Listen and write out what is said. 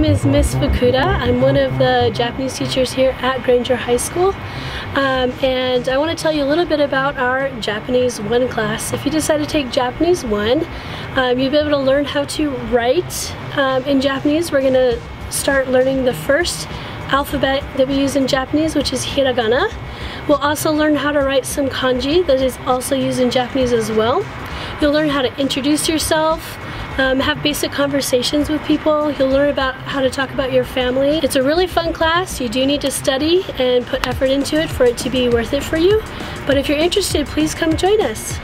is Miss Fukuda. I'm one of the Japanese teachers here at Granger High School. Um, and I want to tell you a little bit about our Japanese 1 class. If you decide to take Japanese 1, um, you'll be able to learn how to write um, in Japanese. We're going to start learning the first alphabet that we use in Japanese, which is hiragana. We'll also learn how to write some kanji that is also used in Japanese as well. You'll learn how to introduce yourself, um, have basic conversations with people. You'll learn about how to talk about your family. It's a really fun class. You do need to study and put effort into it for it to be worth it for you. But if you're interested, please come join us.